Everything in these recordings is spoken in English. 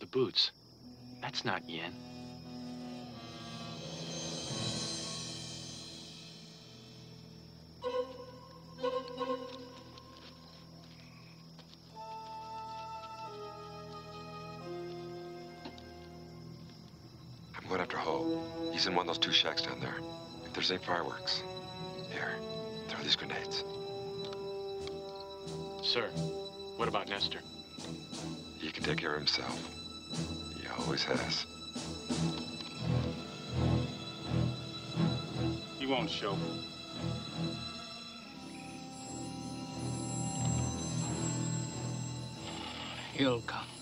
The boots, that's not Yin. I'm going after Ho. He's in one of those two shacks down there. If there's any fireworks, here, throw these grenades. Sir, what about Nester? He can take care of himself. He always has. He won't show. He'll come.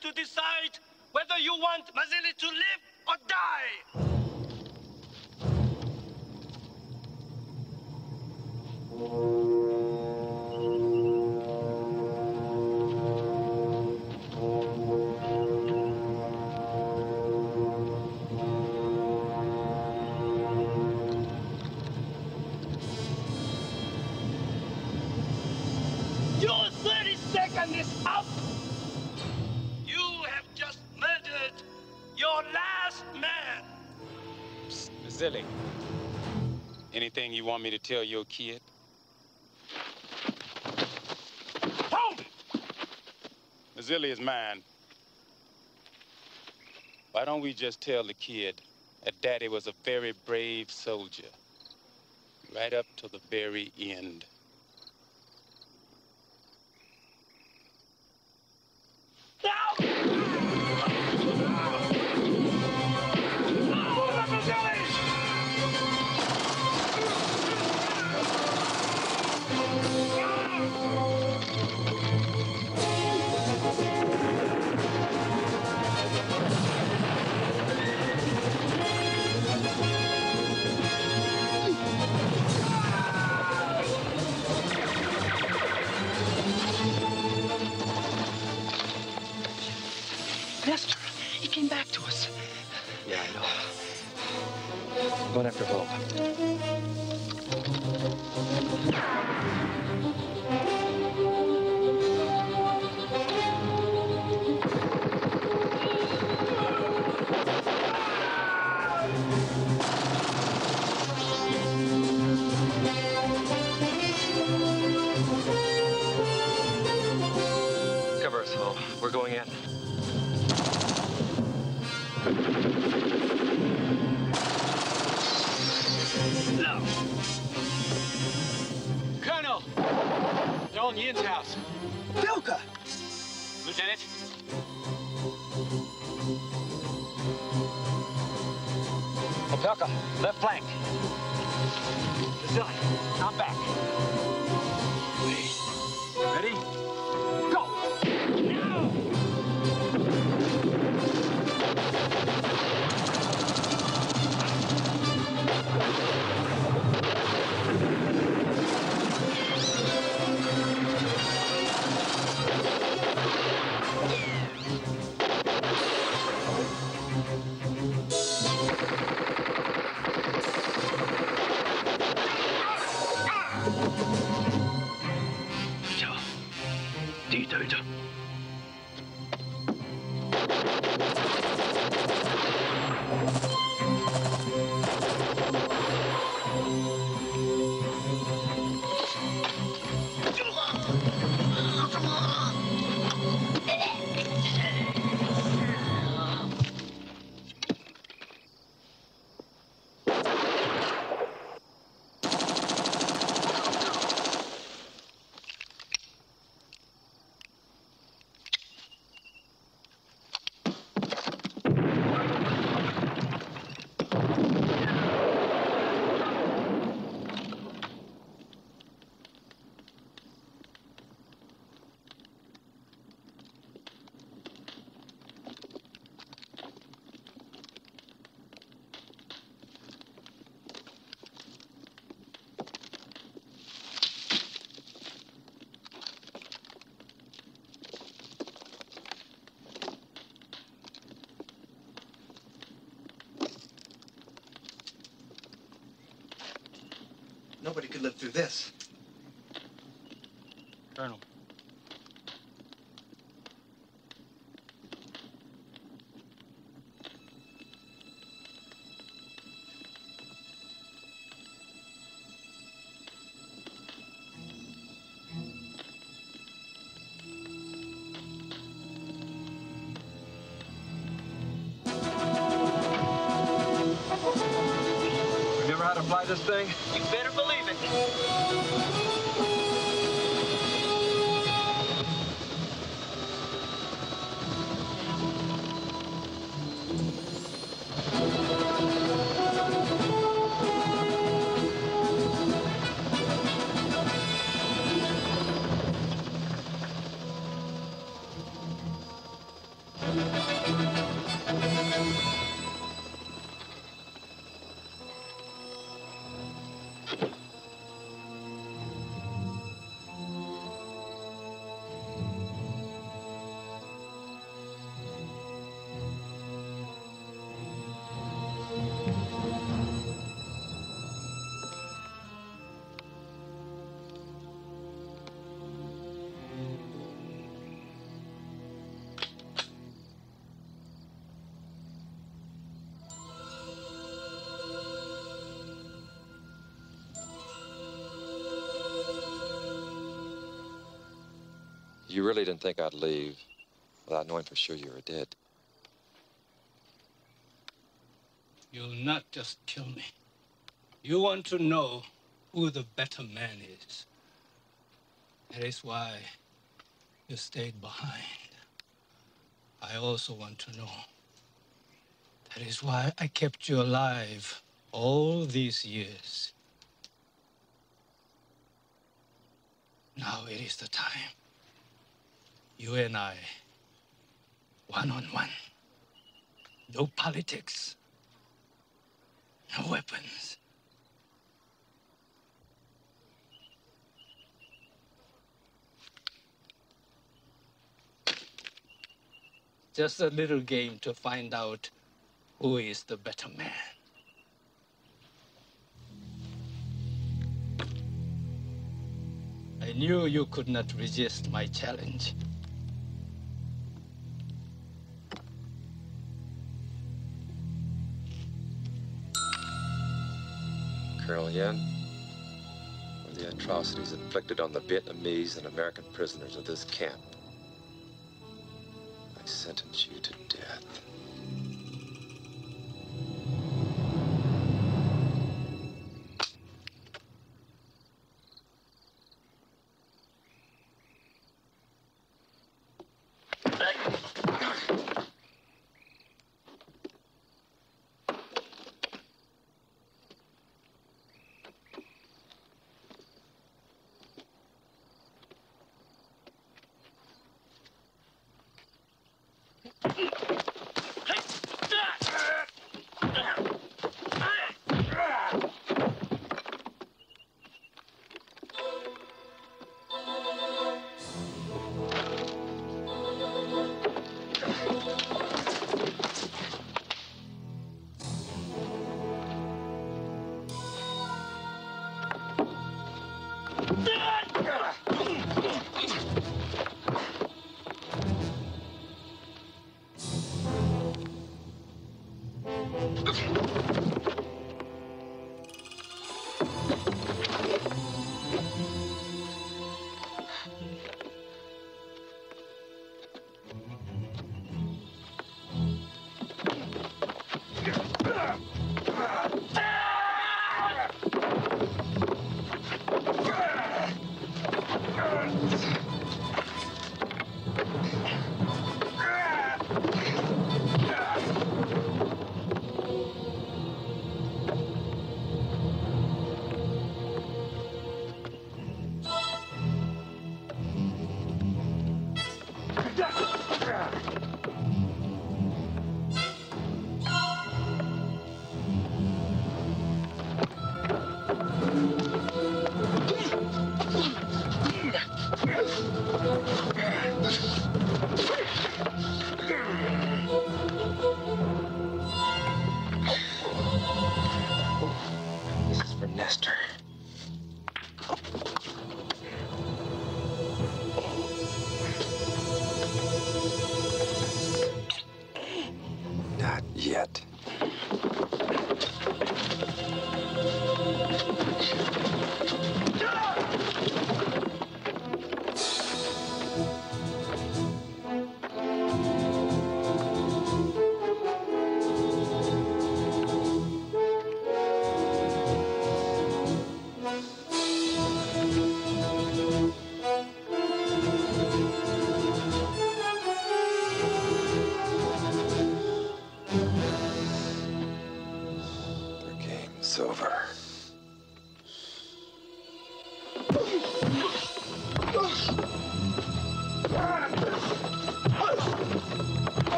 To decide whether you want Mazilli to live or die. You want me to tell your kid? Hold it! Mazilli is mine. Why don't we just tell the kid that Daddy was a very brave soldier, right up to the very end? They're Yin's house. Bilka! Lieutenant? Opelka, left flank. Vasily, I'm back. Nobody could live through this. Colonel. To fly this thing? You better believe it. You really didn't think I'd leave without knowing for sure you were dead. You'll not just kill me. You want to know who the better man is. That is why you stayed behind. I also want to know. That is why I kept you alive all these years. Now it is the time. You and I, one on one. No politics. No weapons. Just a little game to find out who is the better man. I knew you could not resist my challenge. Colonel Yin, for the atrocities inflicted on the Vietnamese and American prisoners of this camp, I sentence you to death.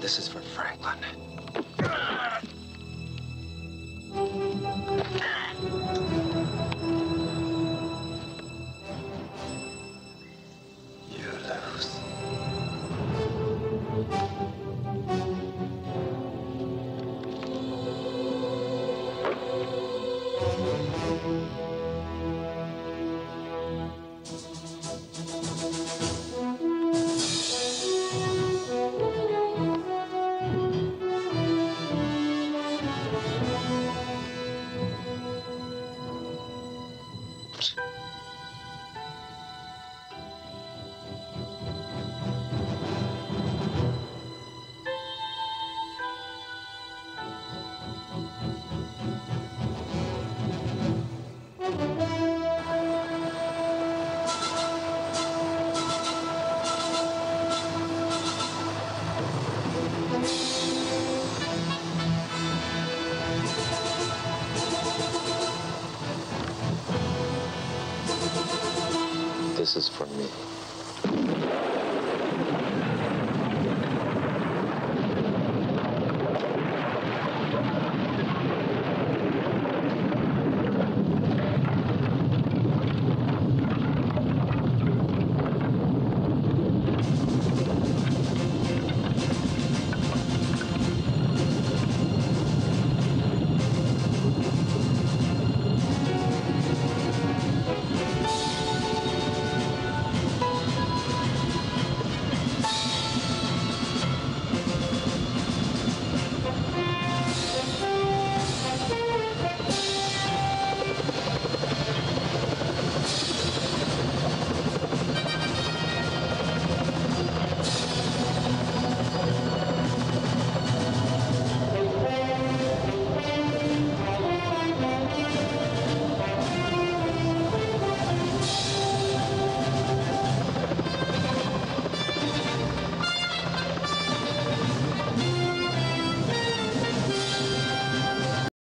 This is for Franklin. Is for me.